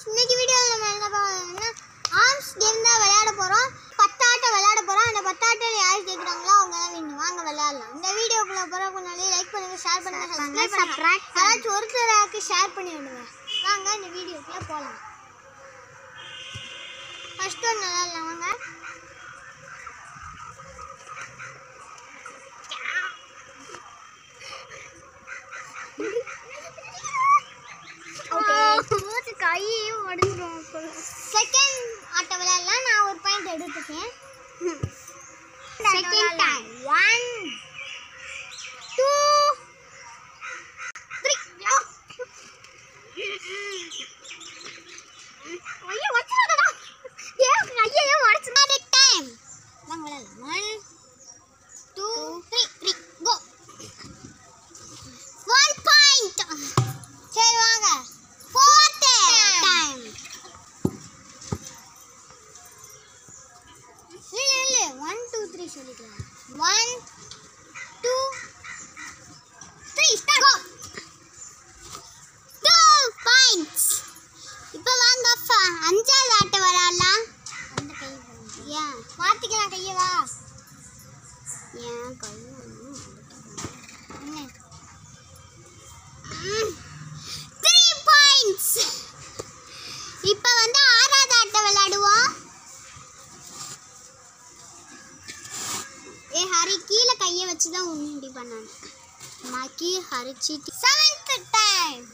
இன்னைக்கு வீடியோவில் நம்ம என்ன பார்க்கணும்னா ஆர்ம்ஸ் கேம் தான் விளையாட போகிறோம் பத்தாட்டம் விளையாட போகிறோம் அந்த பத்தாட்டம் யார் கேட்குறாங்களோ அவங்க தான் வேணும் வாங்க விளையாடலாம். இந்த வீடியோக்குள்ள போகிறதுக்கு முன்னாடி லைக் பண்ணுங்க ஷேர் பண்ணுங்க சப்ஸ்கிரைப் யாராச்சும் ஒருத்தராக்கு ஷேர் பண்ணி விடுங்க. வாங்க இந்த வீடியோக்குள்ள போகலாம் ஃபர்ஸ்ட் ஒன்று விளையாடலாம் வாங்க. கையும் உடஞ்சிரும் செகண்ட் ஆட்ட விளையாடலாம் நான் ஒரு point எடுத்துக்கேன் second time one two three ஐயோ வச்சிருக்கா ஏன் ஐயோ உடச்சு டைம் வாங்க விளையாடலாம் one two three three go one point சரி வாங்க ஃபோர்த் டைம் இல்லை இல்லை ஒன் டூ த்ரீ சொல்லிக்கலாம் one two three start two points இப்போ வாங்க அஞ்சாவது ஆட்ட விளாடலாம் அந்த கை ஏன் மாற்றிக்கலாம் கையை வா. ஏன் கை த்ரீ பாயிண்ட்ஸ் இப்போ வந்து ஏ ஹரி கீழே கையை வச்சு தான் உண்டி பண்ணாங்க மாக்கி ஹரிச்சி செவன்த் டைம்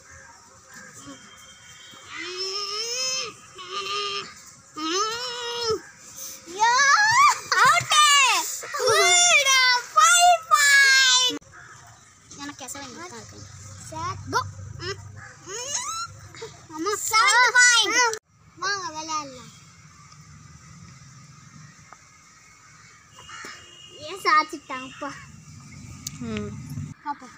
எனக்கு எசவன் இருக்கு கோ அம்மா செவன்த் பாயிண்ட் வாங்க விளையாடலாம் ஏன் சாச்சிட்டாங்கப்பா ம். பாப்போம்.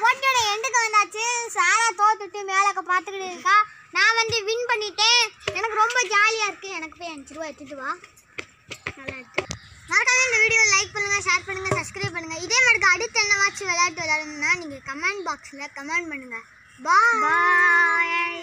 போட்டியோட எண்டுக்கு வந்தாச்சு. சாரா தோத்துட்டு மேலக்க பார்த்துக்கிட்டு இருக்கா. நான் வந்து வின் பண்ணிட்டேன். எனக்கு ரொம்ப ஜாலியாக இருக்கு. எனக்கு போய் அஞ்சு ரூபா எடுத்துட்டு வா. நல்லா இருக்கு. அடுத்து என்னவாச்சும் விளையாட்டு விளையாடணும்னா நீங்கள் கமெண்ட் பாக்ஸில் கமெண்ட் பண்ணுங்கள் பாய்